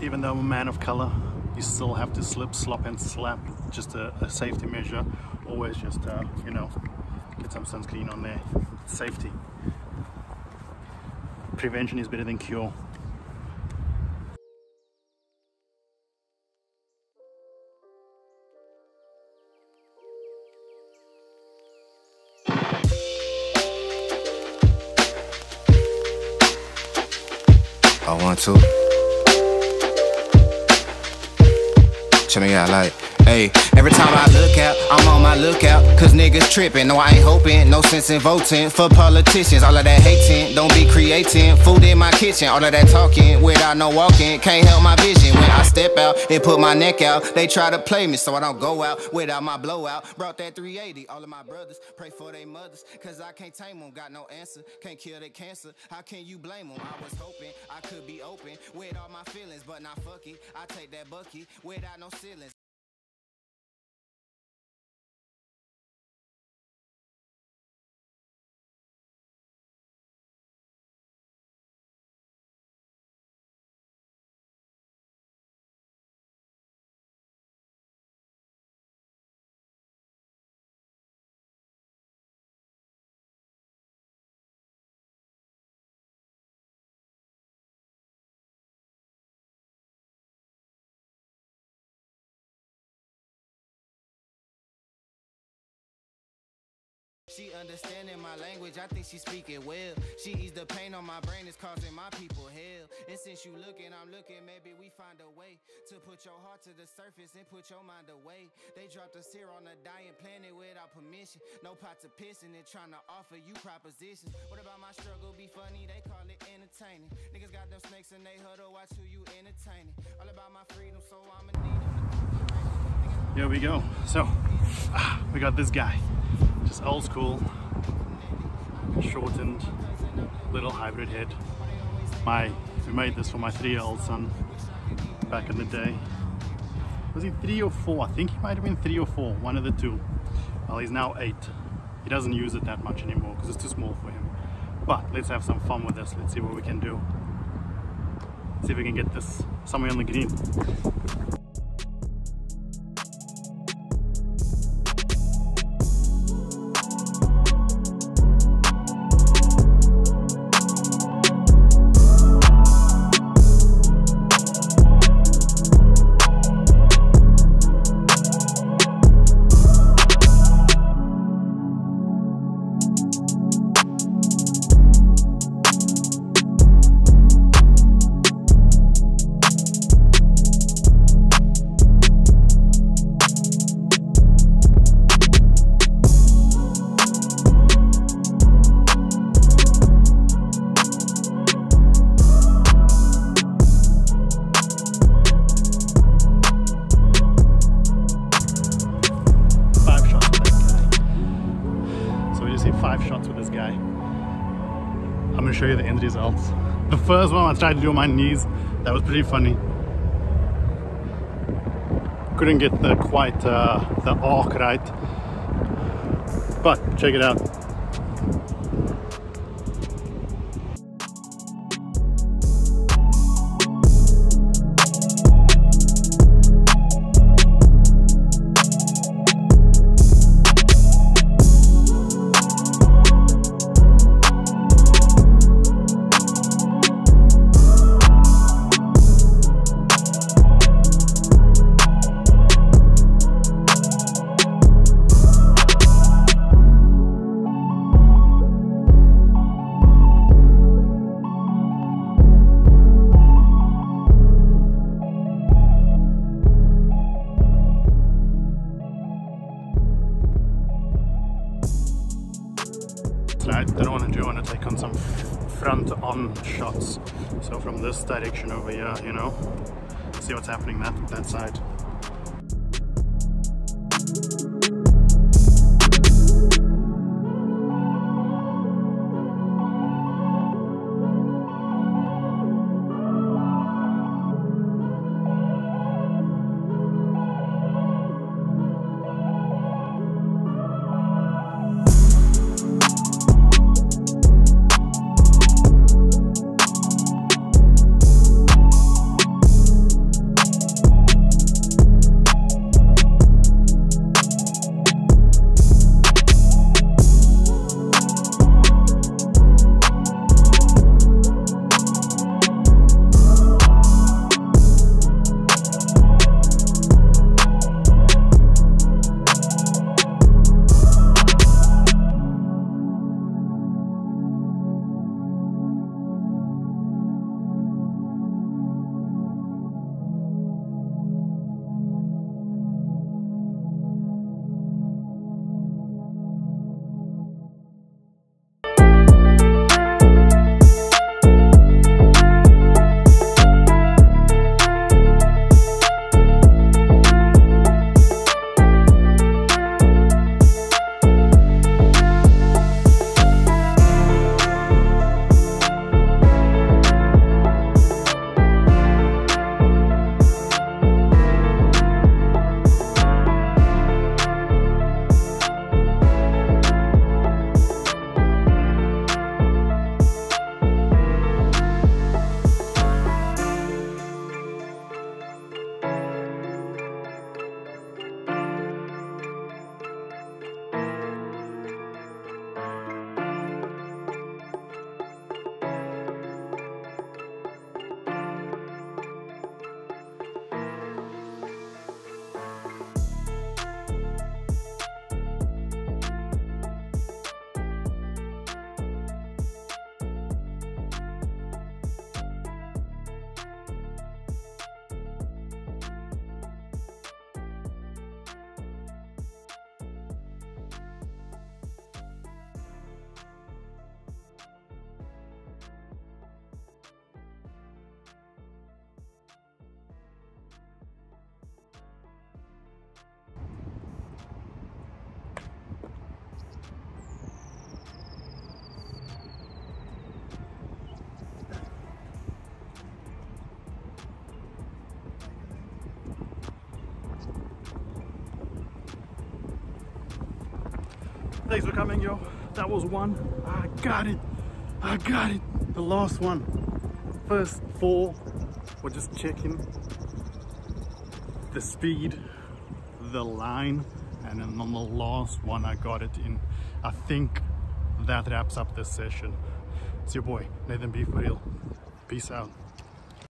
even though I'm a man of color, you still have to slip, slop and slap. Just a, a safety measure. Always just, uh, you know, get some sunscreen on there. Safety. Prevention is better than cure. I want to. Me out, like. Hey, every time I look out, I'm on my lookout. Cause niggas tripping. No, I ain't hoping. No sense in voting for politicians. All of that hating, don't be creating. Food in my kitchen. All of that talking without no walking. Can't help my vision. When I step out and put my neck out, they try to play me so I don't go out without my blowout. Brought that 380. All of my brothers pray for their mothers. Cause I can't tame them. Got no answer. Can't kill their cancer. How can you blame them? I was hoping I could be open with all my feelings, but not fuck it. I take that bucket without no ceilings. She understanding my language, I think she speaking well. She ease the pain on my brain, it's causing my people hell. And since you looking, I'm looking, maybe we find a way to put your heart to the surface and put your mind away. They dropped us here on a dying planet without permission. No pot to piss and they're trying to offer you propositions. What about my struggle? Be funny, they call it entertaining. Niggas got them snakes and they huddle, watch who you entertaining. All about my freedom, so I'ma need them Here we go. So, ah, we got this guy. Just old school, shortened, little hybrid head. My, we made this for my three-year-old son back in the day. Was he three or four? I think he might have been three or four, one of the two. Well, he's now eight. He doesn't use it that much anymore because it's too small for him. But let's have some fun with this. Let's see what we can do. See if we can get this somewhere on the green. Hit five shots with this guy. I'm gonna show you the end results. The first one I tried to do on my knees, that was pretty funny. Couldn't get the quite uh, the arc right, but check it out. I don't want to do. I want to take on some front on shots. So from this direction over here, you know, see what's happening that that side. Thanks for coming, yo. That was one. I got it. I got it. The last one. First four. We're just checking the speed, the line, and then on the last one I got it in. I think that wraps up this session. It's your boy, Nathan B for real. Peace out.